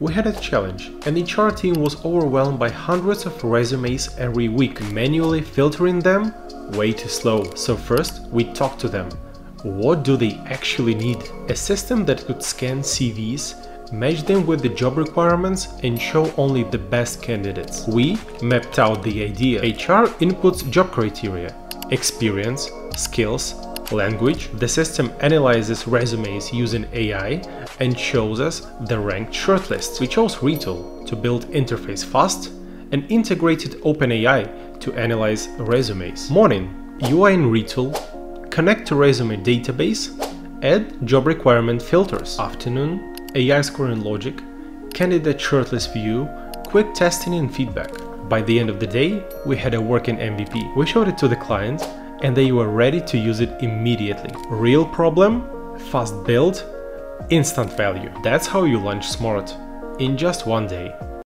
We had a challenge, and the HR team was overwhelmed by hundreds of resumes every week. Manually filtering them? Way too slow. So first, we talked to them. What do they actually need? A system that could scan CVs, match them with the job requirements and show only the best candidates. We mapped out the idea. HR inputs job criteria, experience, skills, language. The system analyzes resumes using AI and shows us the ranked shortlists. We chose Retool to build interface fast and integrated OpenAI to analyze resumes. Morning, you are in Retool, connect to resume database, add job requirement filters. Afternoon, AI scoring logic, candidate shortlist view, quick testing and feedback. By the end of the day, we had a working MVP. We showed it to the client and they were ready to use it immediately. Real problem? Fast build, instant value. That's how you launch smart in just one day.